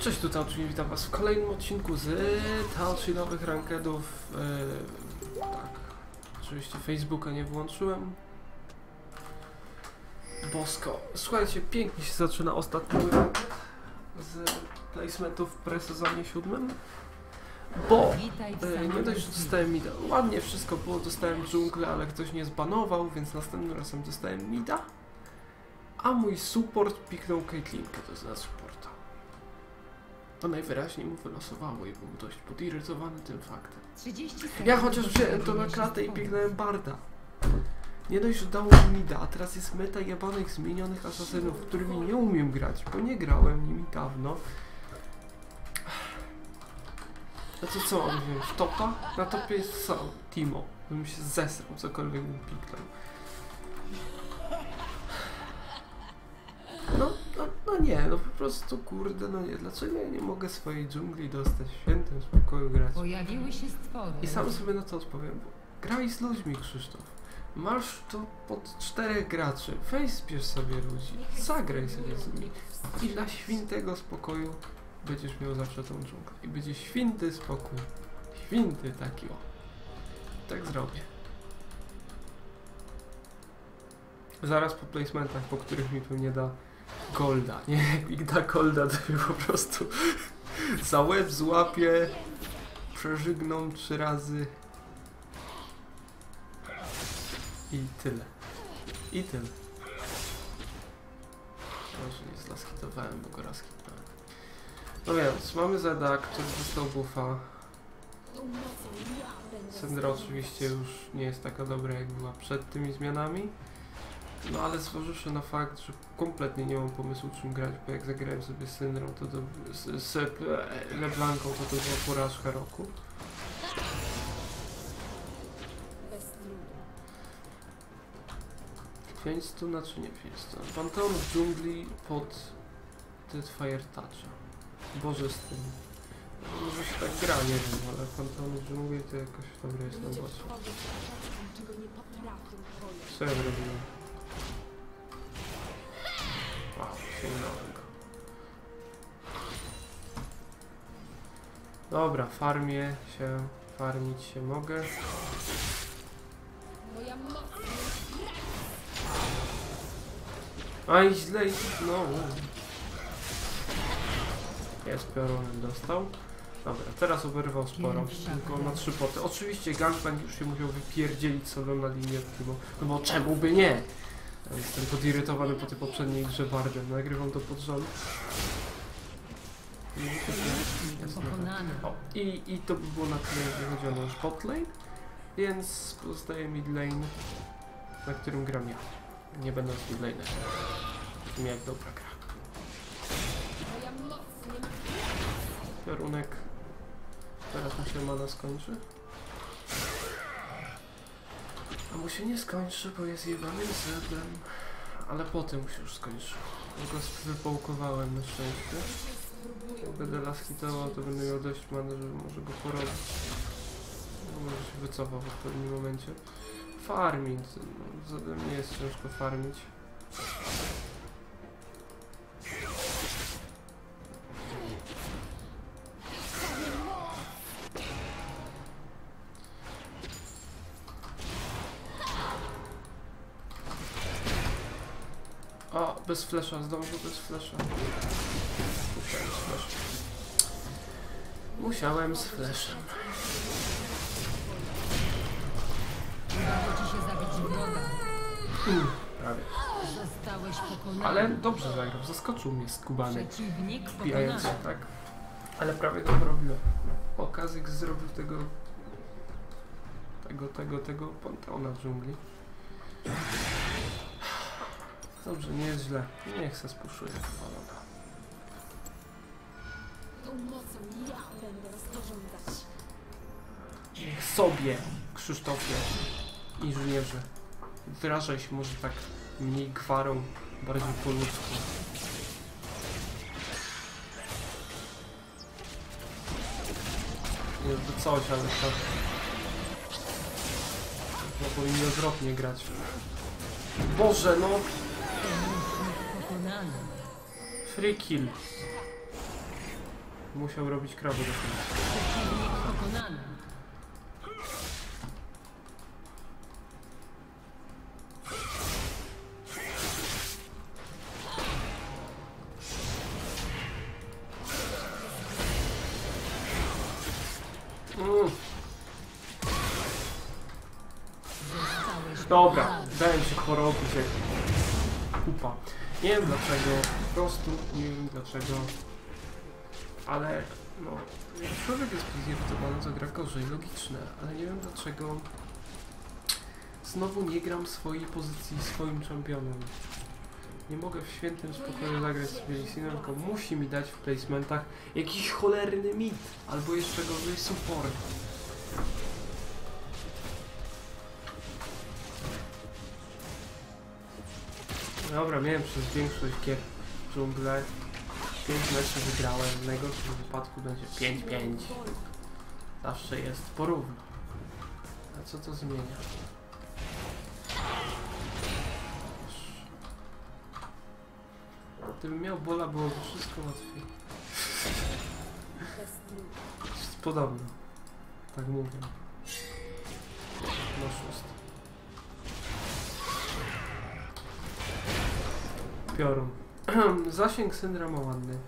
Cześć, tu Tauchin, witam was w kolejnym odcinku z Tauchinowych rankedów. Yy, tak, oczywiście Facebooka nie włączyłem. Bosko. Słuchajcie, pięknie się zaczyna ostatni mój ranked z placementów w presezonie siódmym. Bo samym Nie dość, że dostałem mida. Ładnie wszystko było, dostałem dżunglę, ale ktoś nie zbanował, więc następnym razem dostałem mida. A mój support piknął Caitlinkę, to jest na supporta. No najwyraźniej mu wylosowało i był dość podirytowany tym faktem. 30 sekund. Ja chociaż wziąłem to na klatę i piknąłem Barda. Nie dość, że dało mi mida, a teraz jest meta jebanych zmienionych asasynów, którymi nie umiem grać, bo nie grałem nimi dawno. A to co mam wziąć? Topa? Na topie jest sam Timo. Bym się zesrał, cokolwiek bym piknął. No, no, no nie, no po prostu kurde, no nie, dlaczego ja nie mogę swojej dżungli dostać w świętym spokoju grać? Pojawiły się stwory. I sam sobie na to odpowiem. bo Graj z ludźmi, Krzysztof. Masz to pod czterech graczy. Weź zbierz sobie ludzi. Zagraj sobie z nimi. I dla świętego spokoju będziesz miał zawsze tą dżunglę. I będzie święty spokój. Święty taki o. Tak zrobię. Zaraz po placementach, po których mi pewnie da golda. Nie, jak golda, to mnie po prostu za łeb złapie, przeżygną trzy razy i tyle. I tyle. Może nie zlaskitowałem, bo go raz hitnąłem. No więc, mamy Zeda, który dostał buffa. Syndra oczywiście już nie jest taka dobra jak była przed tymi zmianami. No ale zważywszy na fakt, że kompletnie nie mam pomysłu czym grać, bo jak zagrałem sobie z Syndrą, to to z, z LeBlanką, to to była porażka roku. Fiendstona czy nie Fiendstone? Panteon w dżungli pod Deadfire Toucha. Boże z tym. Może się tak gra, nie wiem, ale Panteon w dżungli to jakoś dobre jest na bocie. Co ja zrobiłem? Dobra, farmię się, farmić się mogę. Aj, źle, no. Jest piorunem dostał. Dobra, teraz oberwał sporo, tylko na trzy poty. Oczywiście Gangplank już się musiał wypierdzielić sobie na linię, bo, no bo czemu by nie? Jestem podirytowany po tej poprzedniej grze Bardem, nagrywam to pod rząd. Jasne. Pokonany. O, i, I to by było na tyle, jeżeli chodzi o nasz botlane, więc pozostaje mid lane, na którym gram ja. Nie będę z mid lane'em. Takim jak dobra gra. Piorunek. Teraz mu się mana skończy. Mu się nie skończy, bo jest jebanym zedem. Ale potem mu się już skończy. Ja go wypołkowałem na szczęście. Jak będę las hitował, to będę miał dość many, żeby może go porobić. Może się wycofał w pewnym momencie. Farming. No, Zadem nie jest ciężko farmić. Bez flesza, zdążył bez flesza. Musiałem z fleszem. Musiałem z fleszem. Prawie. Ale dobrze zagrał, zaskoczył mnie skubany. Wbijając się, tak. Ale prawie to robiłem. Okazyk zrobił tego... Tego, tego, tego Panteona w dżungli. Dobrze, nie jest źle. Niech se spuszuje chyba, dobra. Niech sobie, Krzysztofie, inżynierze, wyrażaj się może tak mniej gwarą, bardziej po ludzku. Nie to coś, ale tak. No powinni odwrotnie grać. Boże, no! Free kill. musiał robić krawy do końca. Mm, dobra, dałem się porobić jak kupa. Nie wiem dlaczego, po prostu nie wiem dlaczego, ale no, jak człowiek jest zirytowany, to gra gorzej, logiczne, ale nie wiem dlaczego znowu nie gram swojej pozycji swoim czempionem. Nie mogę w świętym spokoju zagrać z Felicinem, tylko musi mi dać w placementach jakiś cholerny mit, albo jeszcze gorzej support. Dobra, miałem przez większość gier dżunglę. 5 meczów wygrałem, w najgorszym wypadku będzie 5-5. Zawsze jest porówno. A co to zmienia? Gdybym miał bola, byłoby wszystko łatwiej. Jest Podobno. Tak mówię. No. Piorun. Zasięg Syndra ma ładny.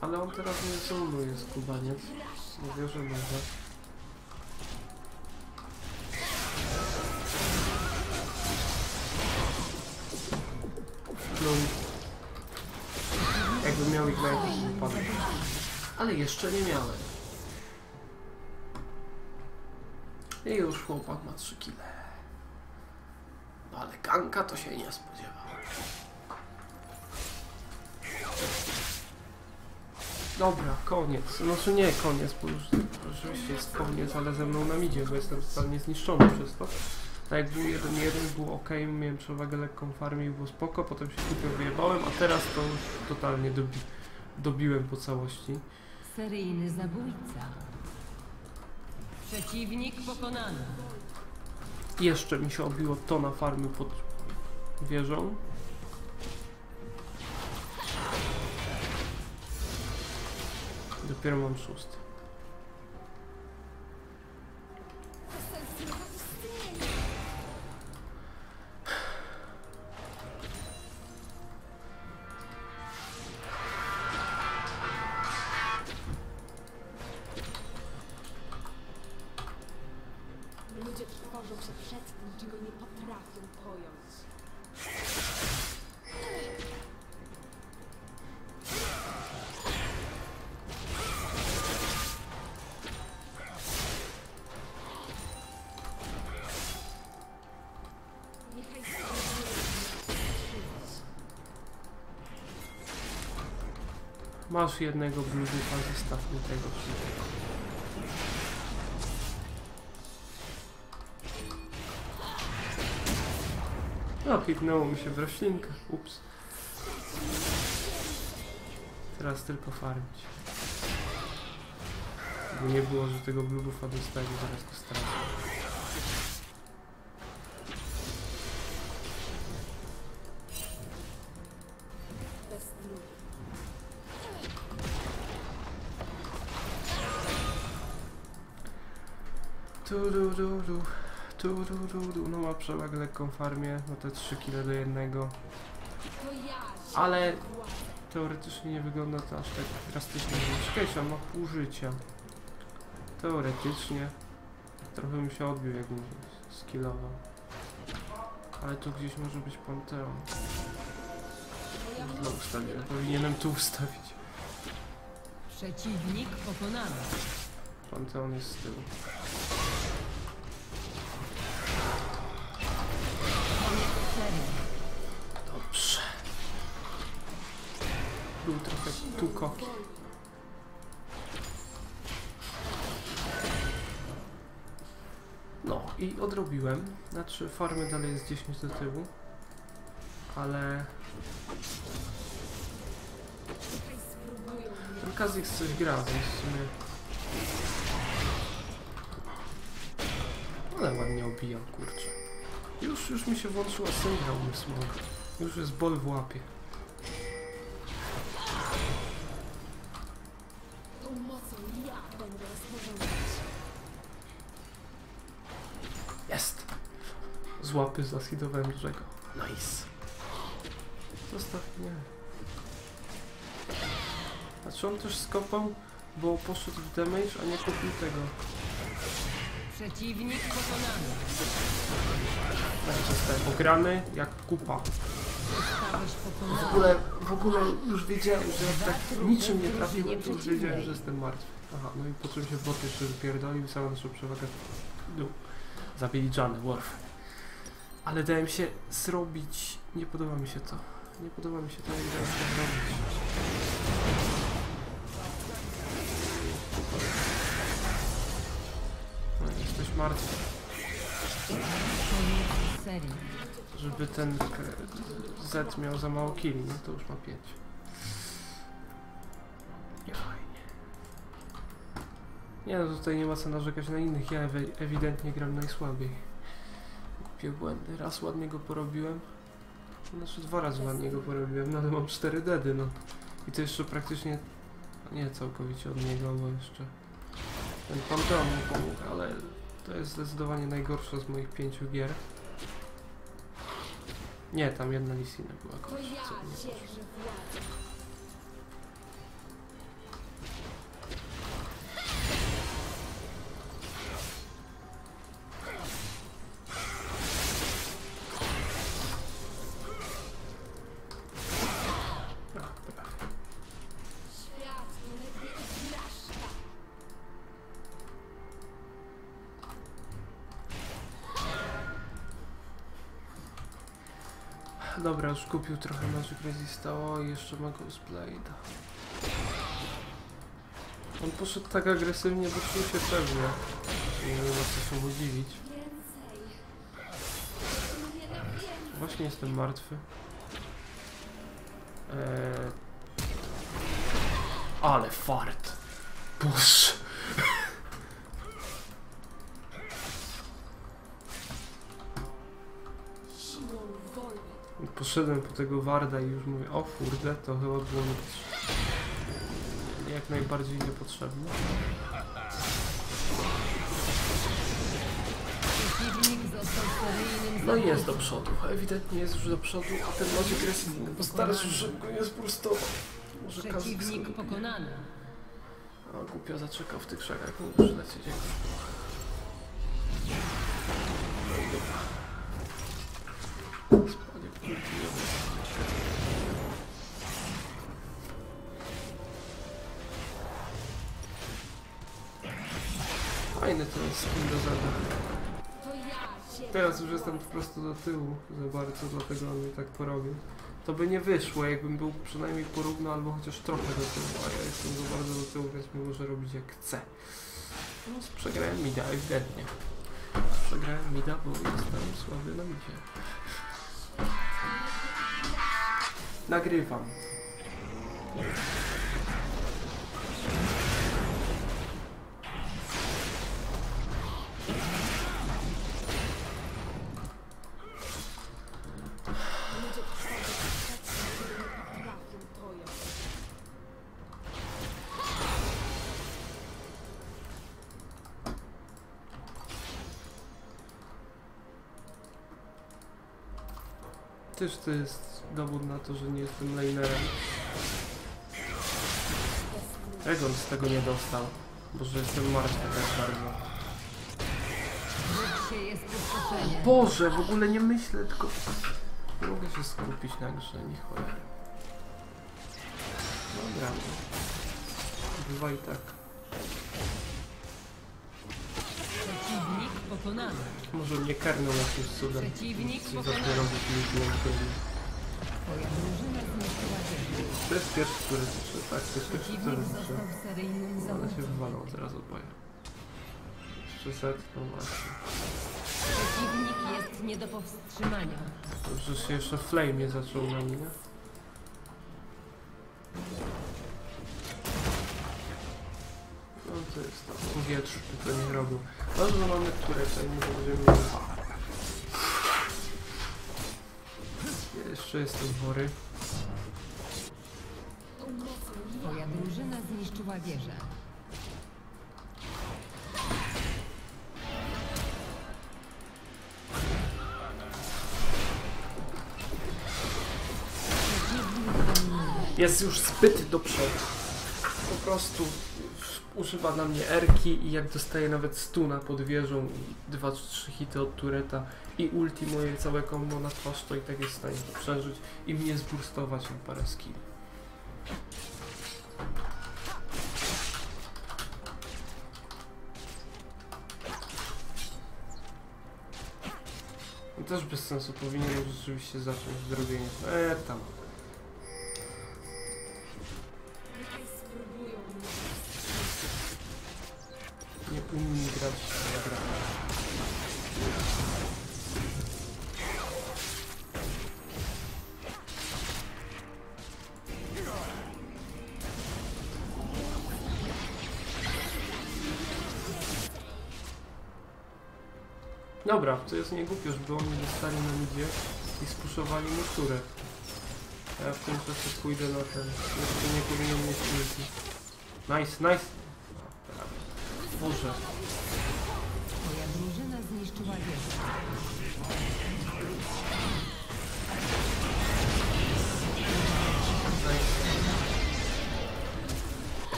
Ale on teraz nie zonuje skubaniec. Mówię, że może. No jakby miał ich na jakiś wypadek. Ale jeszcze nie miałem. I już chłopak ma 3 kile. Ale ganka to się nie spodziewał. Dobra, koniec. Znaczy nie koniec, bo już oczywiście jest koniec, ale ze mną nam idzie, bo jestem totalnie zniszczony przez to. Tak jak był 1-1, było ok, miałem przewagę lekką farmie i było spoko, potem się głupio wyjebałem, a teraz to już totalnie dobi dobiłem po całości. Seryjny zabójca. Przeciwnik pokonany. Jeszcze mi się obiło to na farmy pod wieżą. Dopiero mam szósty. Ludzie trwożą się przed tym, czego nie potrafią pojąć. Masz jednego zostaw mi tego wszystkiego. No, kliknęło mi się w roślinkę. Ups. Teraz tylko farmić. By nie było, że tego bluebufa dostaję, zaraz go stracę. Tu du du du. No ma przewagę lekką farmię, no te 3 kg do jednego. Ale teoretycznie nie wygląda to aż tak drastycznie. Czekajcie, on ma pół życia. Teoretycznie. Trochę mi się odbił, jakbym skillował. Ale tu gdzieś może być Panteon. Źle ustawiłem. Powinienem tu ustawić. Przeciwnik pokonany. Panteon jest z tyłu. Trochę tu koki. No i odrobiłem. Znaczy farmy dalej jest 10 do tyłu. Ale ten Kazix coś gra, więc w sumie... Ale ładnie obijał, kurczę. Już, już mi się włączyła syndra umysłowa. Już jest ból w łapie. Z łapy zahidowałem dużego. Nice. Zostaw mnie. A czy on też skopał? Bo poszedł w damage, a nie kupił tego. Przeciwnik pokonany. Tak zostałem ograny jak kupa. W ogóle, w ogóle już wiedziałem, że tak niczym nie trafiłem, to już wiedziałem, że jestem martwy. Aha, no i po czym się bot jeszcze wypierdolił i cała nasza przewaga w dół. Zabili Janę, Worf. Ale dałem się zrobić. Nie podoba mi się to. Nie podoba mi się to, jak dałem się zrobić. No, jesteś martwy. Żeby ten Z miał za mało killi, no to już ma 5. Nie no, tutaj nie ma co narzekać na innych, ja ewi- ewidentnie gram najsłabiej. Głupie błędy, raz ładnie go porobiłem. Znaczy dwa razy ładnie go porobiłem, no ale mam 4 dedy, no. I to jeszcze praktycznie, nie całkowicie od niego, bo jeszcze ten Panteon mi pomógł, ale to jest zdecydowanie najgorsza z moich pięciu gier. Nie, tam jedna Lisina była ja co nie Dobra, już kupił trochę Magic Resista, o jeszcze ma Ghost Blade'a. On poszedł tak agresywnie, bo czuł się pewnie. Nie ma co się mu dziwić. Właśnie jestem martwy. Eee... Ale fart. Boże. Poszedłem po tego Warda i już mówię, o kurde, to chyba było niepotrzebne. Jak najbardziej niepotrzebne. No i jest do przodu, ewidentnie jest już do przodu, a ten Magic Resist postarczy szybko nie sprostował. Może każdy Przeciwnik pokonany. A głupio zaczekał w tych krzakach, mógł przylecieć jak Teraz już jestem po prostu do tyłu za bardzo, dlatego on mnie tak porobił. To by nie wyszło, jakbym był przynajmniej porówno albo chociaż trochę do tyłu, a ja jestem za bardzo do tyłu, więc mi może robić jak chce. No, przegrałem mida, ewidentnie. Przegrałem mida, bo jestem słaby na midzie. Nagrywam. To jest dowód na to, że nie jestem lanerem. Egon z tego nie dostał, bo że jestem martwy tak bardzo. Boże, w ogóle nie myślę, tylko nie mogę się skupić na grze, nie cholery. Dobra, bywa i tak. Pokonany. Może mnie karmią jakimś cudem. Przeciwnik pokonany. robić mi Twoja drużyna zniszczyła wieżę. To jest pierwszy, który tak, to jest pierwszy, który seryjnym Ale się wywalą odboję. Jeszcze set, no właśnie. Przeciwnik jest nie do powstrzymania. Dobrze, się jeszcze flame zaczął na mnie. No to jest to. Wiatr to nie robił. Dobrze, mamy które tutaj może będziemy. Jeszcze jestem chory. Twoja drużyna zniszczyła wieżę. Jest już zbyt do przodu. Po prostu używa na mnie erki i jak dostaje nawet stuna pod wieżą i 2-3 hity od tureta i ulti moje całe combo na twarz, to i tak jest w stanie to przeżyć i mnie zburstować na parę skilli. No też bez sensu, powinienem rzeczywiście zacząć zrobienie. Eee, tam. Nie umiem grać tę grę. Dobra, to jest nie głupio, żeby oni dostali na midzie i spuszowali mu turę. A ja w tym czasie pójdę na ten. Jeszcze nie powinien mieć ulti. Nice, nice! Boże. Twoja drużyna zniszczyła wieżę.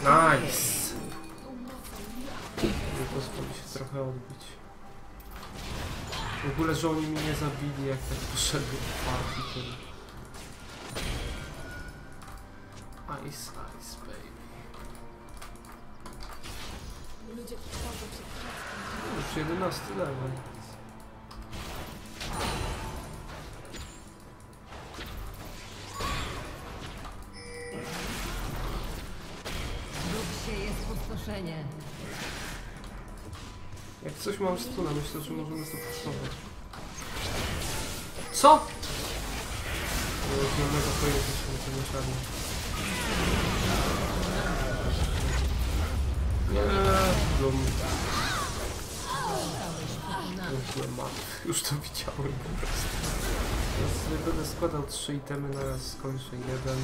Nice. Pozwoli się trochę odbić. W ogóle, że oni mnie nie zabili, jak tak poszedłem 11 level. Się jest pustoszenie. Jak coś mam stuna, myślę, że możemy to puszować. Co? Nie mam żadnego pojęcia, to nie czarno. Nie, blum. Byłem martwy. Już to widziałem po prostu. Teraz będę składał trzy itemy, naraz skończę jeden.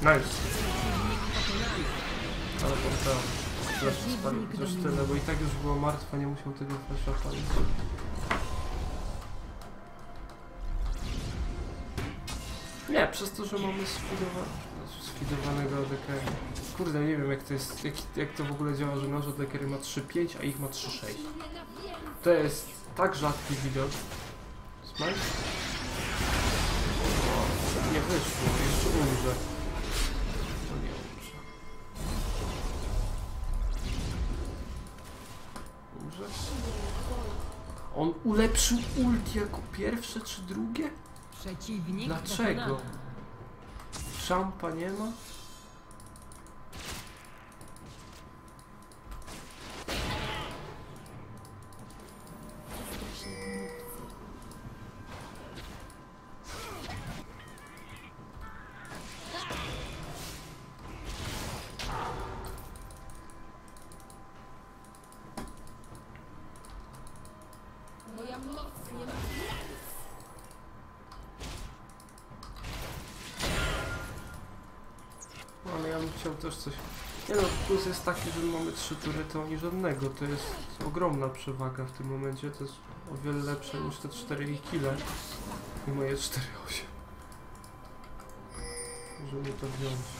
Nice. Ale to Flash spalił już tyle, bo i tak już było martwe, nie musiał tego flasha palić. Przez to, że mamy sfidowa sfidowanego ADK. Kurde, nie wiem jak to jest, jak, jak to w ogóle działa, że nasz ADK ma 3.5, a ich ma 3.6. To jest tak rzadki widok. O, Nie wyszło, jeszcze umrze. To nie umrze. Umrze? On ulepszył ulti jako pierwsze czy drugie? Przeciwnik Dlaczego? Szampa nie ma? Trzy tury, to oni żadnego. To jest ogromna przewaga w tym momencie. To jest o wiele lepsze niż te 4 kile i moje 4-8. Żeby to wziąć.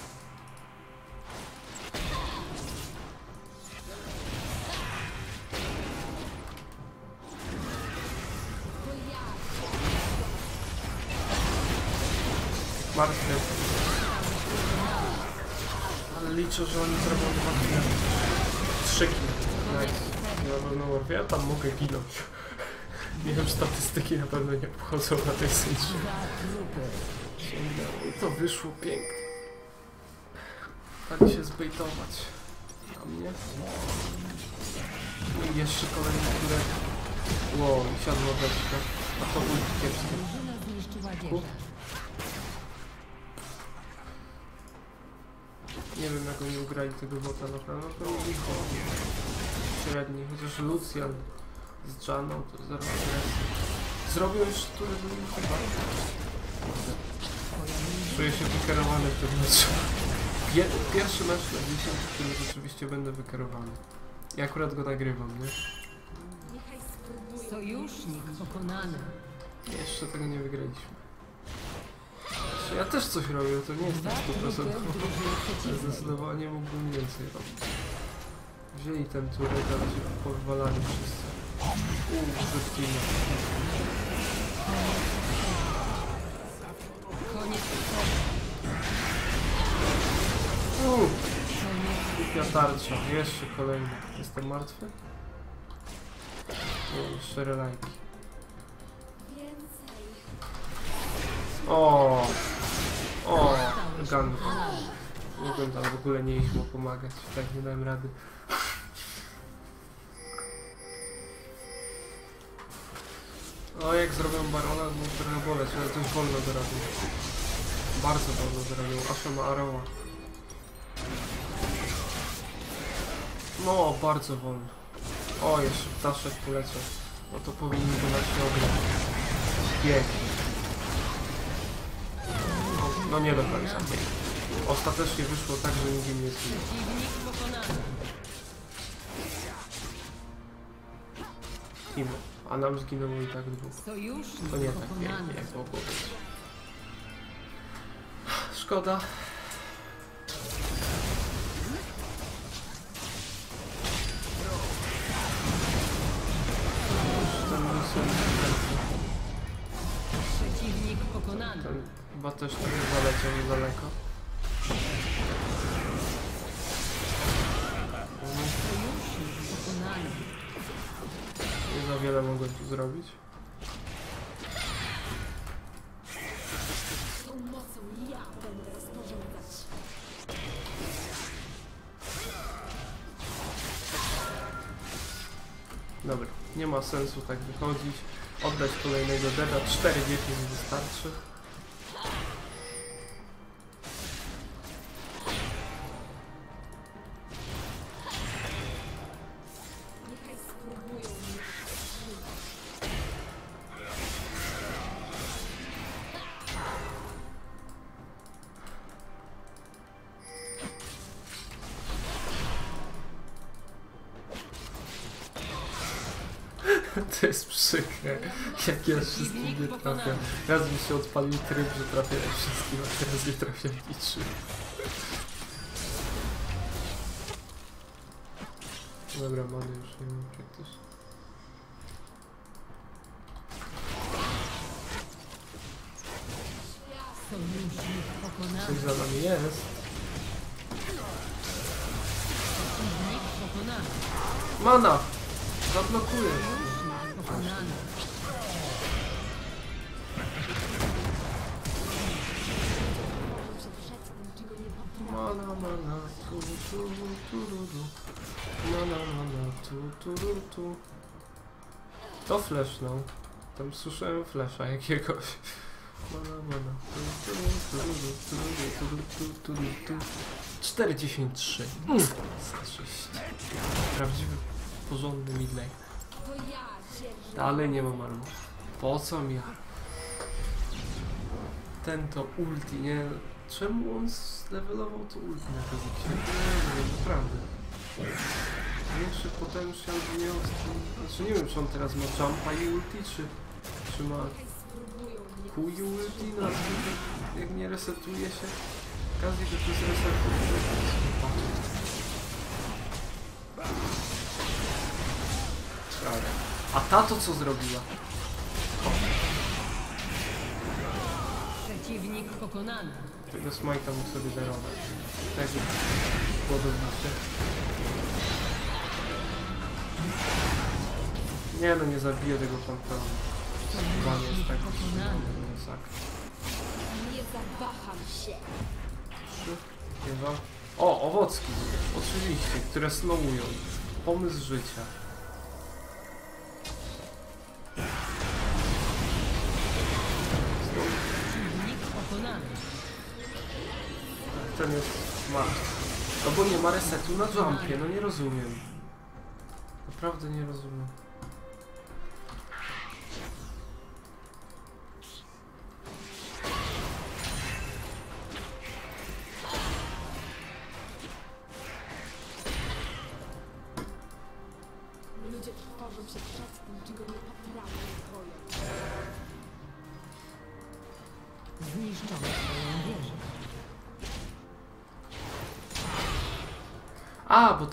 Ja ja tam mogę ginąć. Nie wiem, statystyki na pewno nie pochodzą na tej trupy. I to wyszło pięknie. Dali się zbejtować. Na mnie. I jeszcze kolejny które. Wow, i siadła beczka. A to był kiepski. Nie wiem jak oni ugrali tego bota na pewno. To licho. Średni. Chociaż Lucian z Janą to zero agresji. Zrobił już turę do nich chyba. Czuję się wykerowany w tym meczu. Pie pierwszy mecz na 10, który rzeczywiście będę wykerowany. I akurat go nagrywam, nie? Sojusznik pokonany. Jeszcze tego nie wygraliśmy. Ja też coś robię, to nie jest tak trupy 100%. w drużynie Ale przeciwnej. Zdecydowanie mógłbym więcej robić. Wzięli ten turret, ale się powalali wszyscy. Uuu, zbytkina. Koniec. Uuu, głupia tarcza. Jeszcze kolejny. Jestem martwy? Jeszcze relajki. Więcej. O, o, pokonany. Mogłem tam w ogóle nie mu pomagać. Tak nie dałem rady. O, jak zrobią barona, może trochę boleć, ale coś wolno zrobił. Bardzo wolno zrobił. Asha ma Aroła. No, bardzo wolno. O, jeszcze ptaszek poleciał. No to powinien na środek. Pięknie. No, no nie do końca. Ostatecznie wyszło tak, że nikt nie zginął. Timo. A nam zginęło i tak dwóch. To nie tak pięknie, jak mogło być. Szkoda. Przeciwnik pokonany. ten chyba też trochę zaleciał niedaleko. Zrobić. Dobra, nie ma sensu tak wychodzić. Oddać kolejnego deda. 4 dzieci mi wystarczy. Wszystkich nie trafię. Raz mi się odpalił tryb, że trafiałem wszystkim, a teraz nie trafiam niczym. Dobra, mamy już nie mam praktycznie. Coś za nami jest. Mana! Zablokuję. tu, tu, tu, To. Tam słyszałem flesza jakiegoś. Mana, mana. 43. Prawdziwy, porządny midlane. Dalej nie mam armu. Po co mi arm? Ten to ulti, nie? Czemu on zlevelował to ulti na Kaziksie? Nie wiem, naprawdę. Większy potential by miał z tym... Znaczy nie wiem, czy on teraz ma jumpa i ulti, czy... Czy ma kuj ulti na zwykle, jak nie resetuje się? Kazik to jest reset. Prawie. A ta to co zrobiła? Przeciwnik pokonany. Tego smajta mógł sobie darować. Tego podobnicie. Nie no, nie zabiję tego panteonu. Pan jest masakra. Nie zawaham się. Trzy, dwa. O, owocki. Oczywiście, które snowują. Pomysł życia. Ten jest martwy. No bo nie ma resetu na jumpie, no nie rozumiem. Naprawdę nie rozumiem.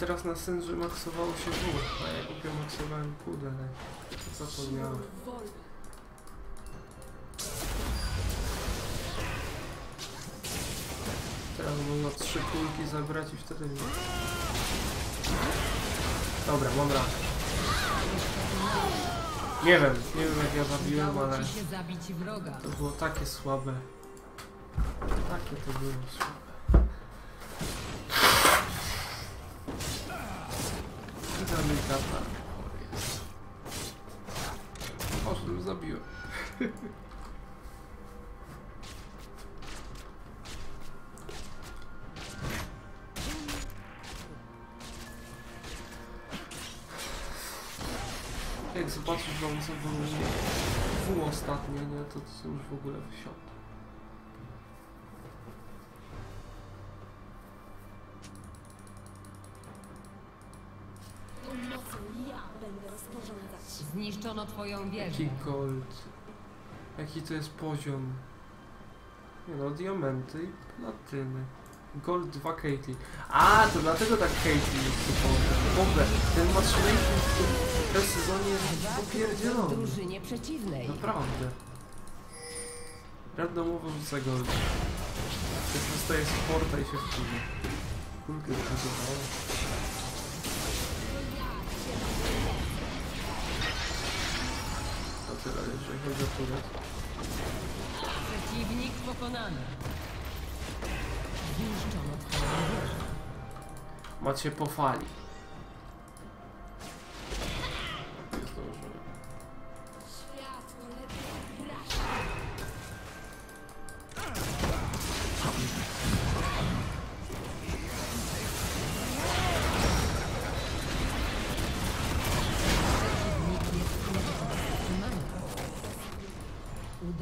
Teraz na Syndrze maksowało się W, a ja głupio maksowałem pudę, ale zapomniałem. Teraz można trzy kulki zabrać i wtedy nie. Dobra, mam radę. Nie wiem, nie wiem jak ja zabiłem, ale to było takie słabe. Takie to było słabe. I zamykata. O jest. Że zabiłem. Jak zobaczysz, że on zawoluje W ostatnie, nie, to to już w ogóle wysiądę. Twoją wieżę. Jaki gold. Jaki to jest poziom. Nie no, diamenty i platyny. Gold 2 Katie. A, to dlatego tak Katie jest typowy. W ogóle, ten matchmaking w tym w tym sezonie jest popierdzielony. drużynie przeciwnej. Naprawdę. Randomowo rzuca gold. Jak dostaje sporta i się wkurza. Kulkę zbudowała. Tyle, jeżeli chodzi o turet. Przeciwnik pokonany. Zniszczono. Macie po fali.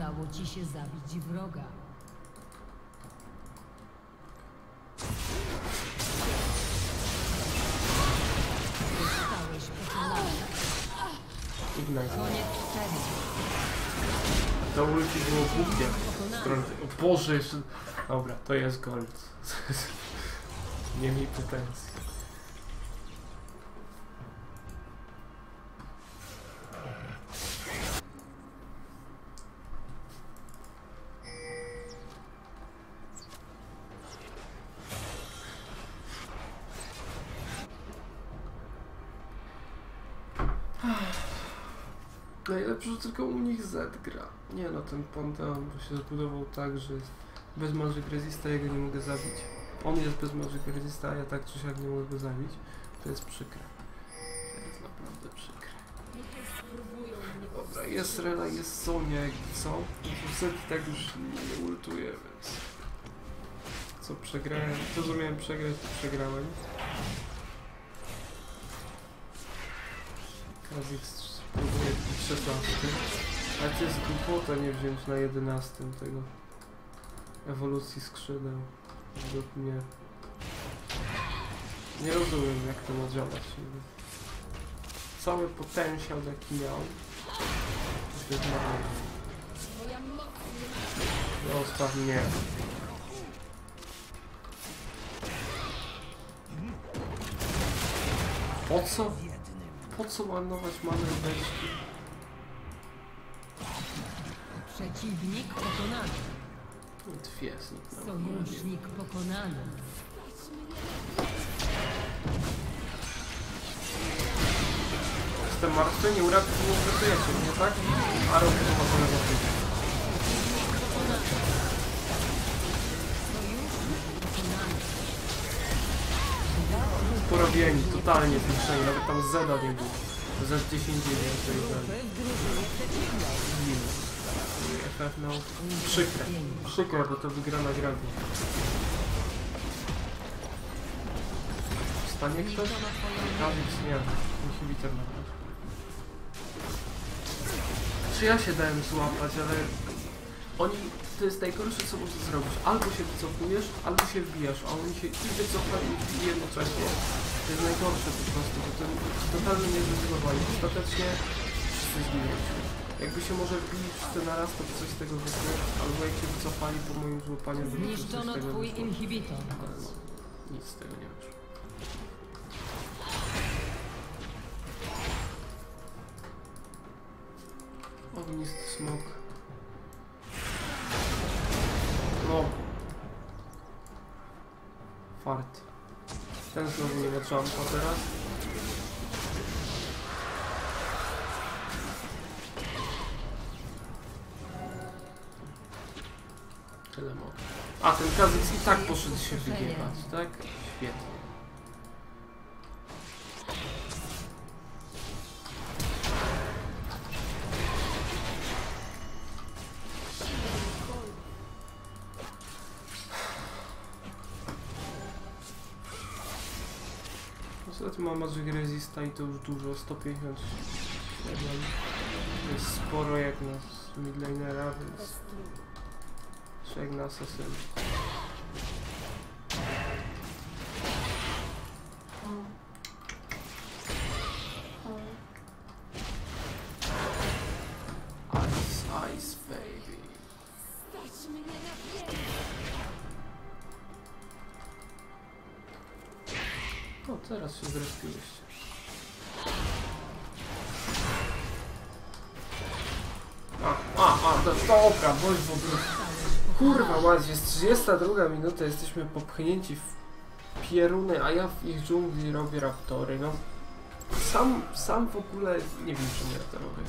Udało ci się zabić wroga. Zostałeś pokonany. Ignite. Koniec serii. To ulti było głupie. O Boże, jeszcze... Dobra, to jest gold. Nie miej pretensji. Tylko u nich Z gra. Nie no, ten Panteon bo się zbudował tak, że jest bez Magic Resista, ja go nie mogę zabić. On jest bez Magic Resista, a ja tak czy siak nie mogę go zabić. To jest przykre. To jest naprawdę przykre. Dobra, jest Rela, jest Sonia, jak co? Z i tak już nie ultuje, więc... Co przegrałem? Że miałem przegrać, to przegrałem. Kazik spróbuje 16. Ale to jest głupota nie wziąć na 11 tego ewolucji skrzydeł. Według mnie. Nie rozumiem jak to ma działać. Cały potencjał jaki miał. Zostaw mnie. Po co? Po co marnować manę beczki? Przeciwnik pokonany. Dwie zniknęły. Sojusznik pokonany. Jestem martwy, nie uratujecie mnie, tak? A robię to na Porobieni, totalnie zniszczeni, nawet tam Zeda nie było. Z10 nie więcej Trupy w drużynie przeciwnej. FF no przykre. Przykre, bo to wygrana gra. Stanie ktoś? Kawix nie, inhibitor na. Czy ja się dałem złapać, ale oni, to jest najgorsze co możesz zrobić. Albo się wycofujesz, albo się wbijasz, a oni się i wycofają i jednocześnie. To jest najgorsze po prostu, bo to totalnie nie zrezygnowanie. Ostatecznie wszyscy zginęliśmy. Jakby się może wbili wszyscy naraz, to by coś z tego wyszło, albo jak się wycofali po moim złapaniu, to by coś z tego twój wyszło. inhibitor. Ale no, nic z tego nie wyszło. Ognisty smok. No. Fart. Ten znowu nie jumpa teraz. Tyle mogę. A, ten Kazyks i tak poszedł się wyjebać, tak? Świetnie. Magic Resista i to już dużo, 157. To jest sporo jak na midlanera, więc czy jak na asasyna. Ice, baby. Stać teraz się zrespiłyście. A, a, do, dobra, bądź w ogóle. Kurwa, mać, jest 32 minuta, jesteśmy popchnięci w pieruny, a ja w ich dżungli robię raptory, no. Sam, sam w ogóle nie wiem, czemu ja to robię.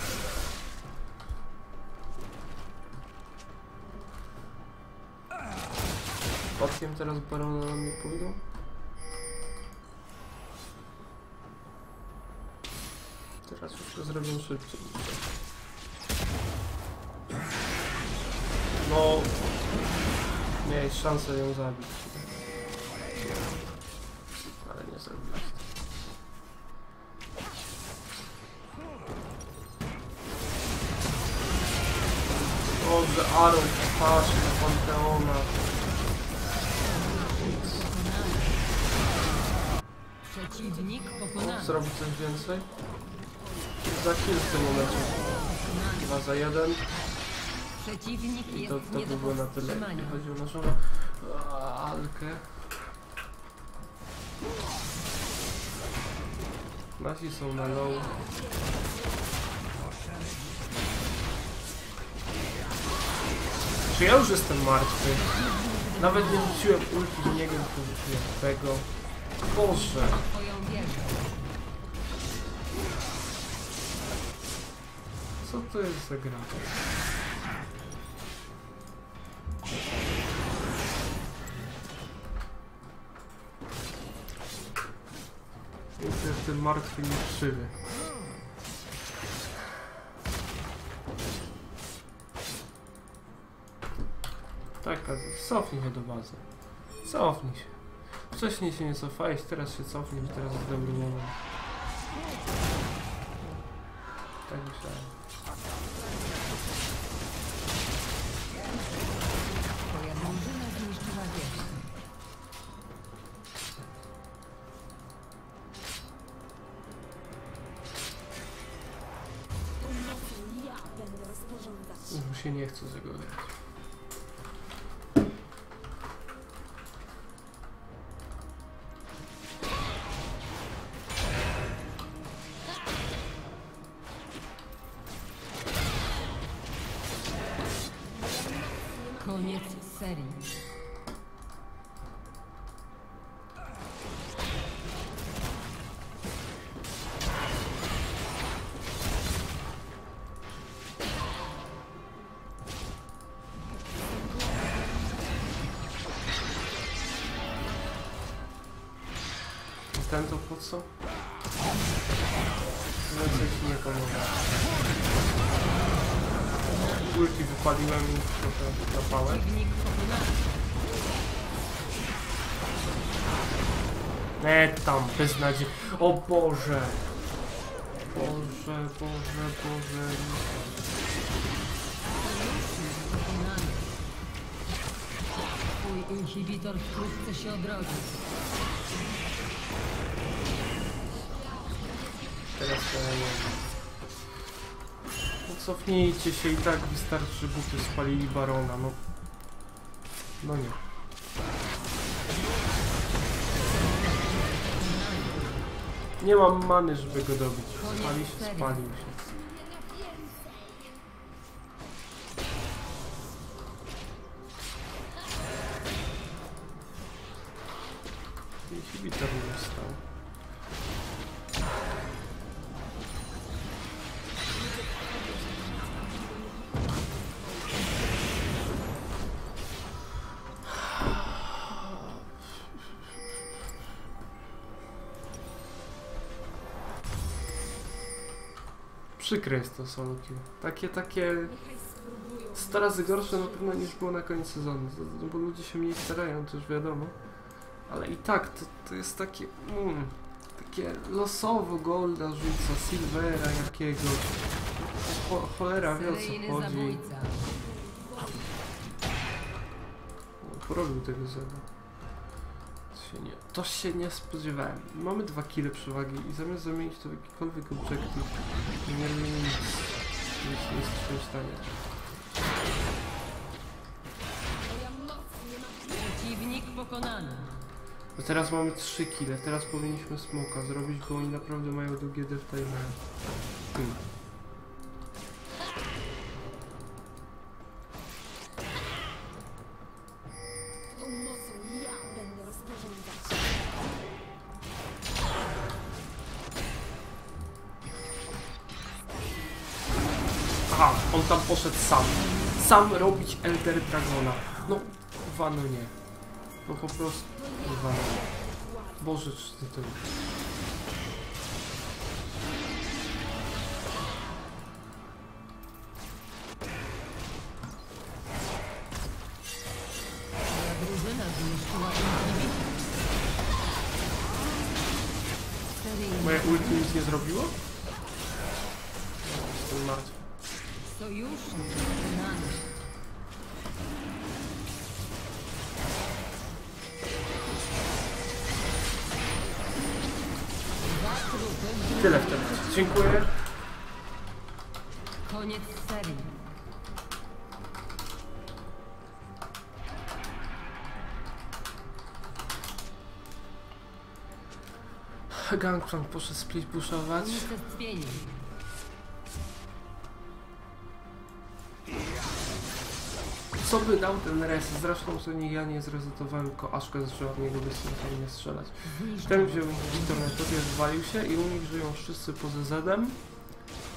Przypadkiem teraz barona na mnie pójdą? Teraz już to zrobię szybciej. No... Miałeś szansę ją zabić. Ale nie zrobiłeś. Dobrze, Aaron, patrz na Panteona. Przeciwnik pokonany. zrobić coś więcej? Za kill w tym momencie. Za jeden. Przeciwnik I to, to by było na tyle, jeśli chodzi o naszą Alkę. Nasi są na low. Czy ja już jestem martwy? Nawet nie rzuciłem ulti w niego, tylko rzuciłem tego. Boże! Co to jest za gra? Jestem tym martwy niż żywy. Tak, cofnij się do bazy. Cofnij się. Wcześniej się nie cofałeś, teraz się cofnij, teraz jest dobry moment. Tak myślałem. Serii. Ten to po co? Więcej ci nie pomogę. Ulti wypaliłem i trochę zapałem. E tam, beznadziej. O Boże! Boże, Boże, Boże. Twój inhibitor wkrótce się odrodzi. Nie wiem. No cofnijcie się i tak wystarczy, buty spalili barona, no. No nie. Nie mam many, żeby go dobić. Spali się, spalił się. Przykre jest to solo kill. Takie, takie Niechaj spróbują. 100 razy gorsze na pewno niż było na koniec sezonu, z- bo ludzie się mniej starają, to już wiadomo. Ale i tak, to, to jest takie, mm, takie losowo golda rzuca, silvera jakiegoś. Cho, cholera wie o co chodzi. Porobił tego zeda. To się, nie, to się nie spodziewałem. Mamy dwa kile przewagi i zamiast zamienić to w jakikolwiek obiektyw, nie robimy nic. Nic nie jesteśmy w stanie. Przeciwnik pokonany. No teraz mamy 3 kile, teraz powinniśmy smoka zrobić, bo oni naprawdę mają długie dev timery. Hmm. Sam robić Elder Dragona. No, kurwa, no nie. No po prostu, kurwa, no. Boże, czy ty to... Gangplank poszedł split pushować. Co by dał ten res? Zresztą to nie ja nie zrezytowałem, tylko Aszka zaczęła w niego bezsensownie strzelać. Ten wziął tobie, zwalił się i u nich żyją wszyscy poza Zedem.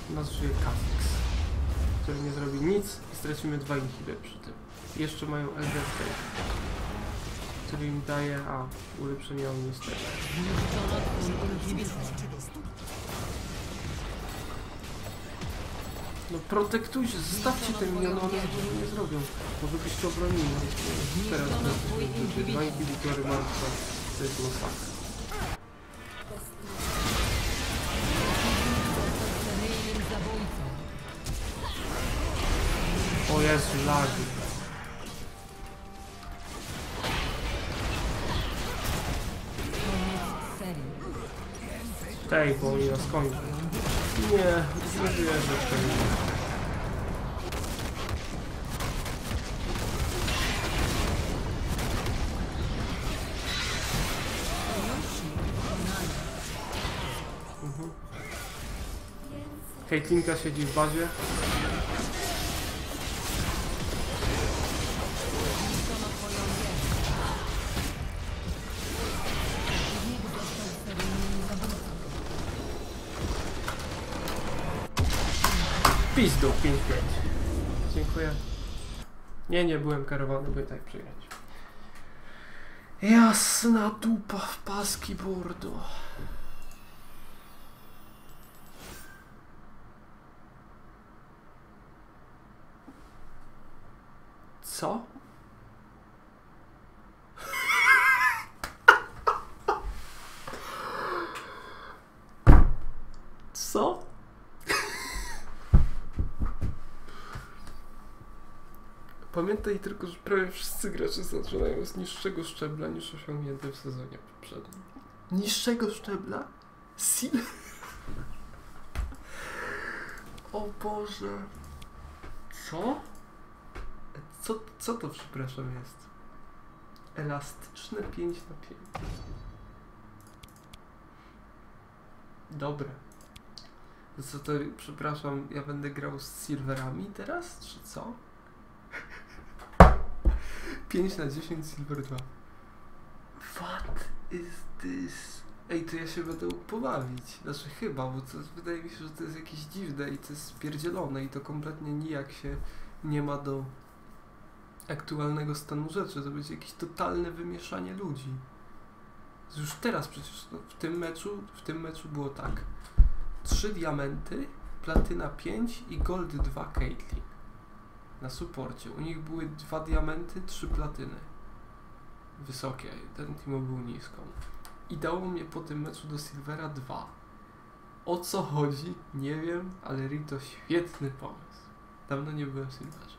U nas żyje Kha'Zix, który nie zrobi nic i stracimy dwa inhiby przy tym. Jeszcze mają Elder Fate, który im daje, a ulepszenie inhibitor. No protektujcie, zostawcie te miniony, one nie zrobią, wy byście obronili. Teraz inhibitor. Dwa inhibitory martwe, to jest masakra. O Jezu, lagi. Tej, bo oni nas kończą. Nie. Sojusznik pokonany. Mhm. Caitlynka siedzi w bazie. Pizdu, 5-5. Dziękuję. Nie, nie byłem karowany, by tak przegrać. Jasna dupa w paski burdu. Co? Co? Pamiętaj tylko, że prawie wszyscy gracze zaczynają z niższego szczebla niż osiągnięty w sezonie poprzednim. Niższego szczebla? Sil... O Boże. Co? Co, co to przepraszam jest? Elastyczne 5 na 5. Dobre. To Co to, przepraszam, ja będę grał z silverami teraz, czy co? 5 na 10 silver 2. What is this? Ej, to ja się będę pobawić. Znaczy chyba, bo to wydaje mi się, że to jest jakieś dziwne i to jest spierdzielone i to kompletnie nijak się nie ma do aktualnego stanu rzeczy. To będzie jakieś totalne wymieszanie ludzi. Już teraz przecież no, w tym meczu, w tym meczu było tak. Trzy diamenty, platyna 5 i gold 2 Caitlyn. Na suporcie. U nich były dwa diamenty, trzy platyny. Wysokie, ten Timo był niską. I dało mnie po tym meczu do Silvera 2. O co chodzi? Nie wiem, ale Rito świetny pomysł. Dawno nie byłem w Silverze.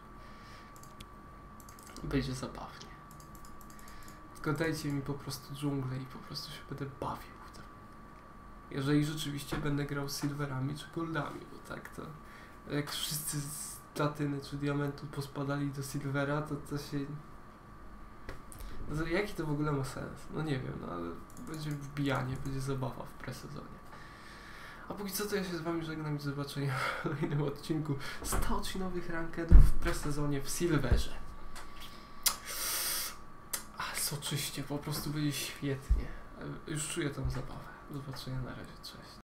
Będzie zabawnie. Tylko dajcie mi po prostu dżunglę i po prostu się będę bawił w to. Jeżeli rzeczywiście będę grał silverami czy goldami, bo tak to jak wszyscy platyny czy diamentu pospadali do silvera, to to się... No to jaki to w ogóle ma sens? No nie wiem, no ale będzie wbijanie, będzie zabawa w presezonie. A póki co to ja się z wami żegnam i do zobaczenia w kolejnym odcinku 100 odcinowych rankedów w presezonie w Silverze. A soczyście, po prostu będzie świetnie. Już czuję tą zabawę. Do zobaczenia na razie, cześć.